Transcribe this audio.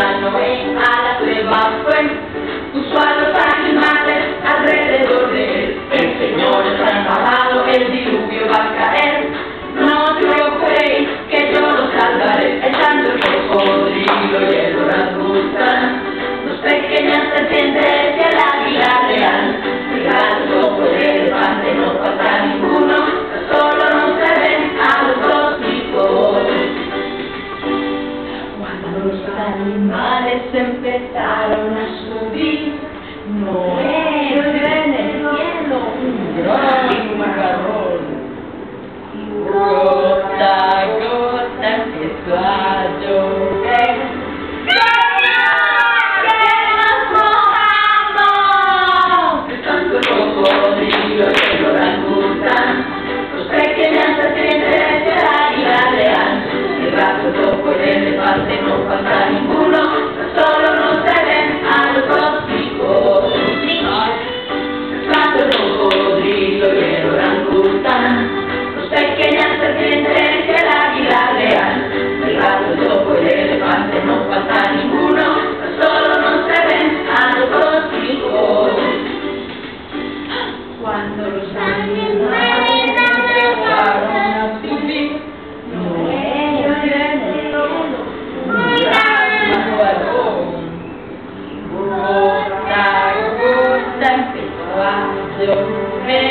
I know it, I Los animales empezaron a subir, no de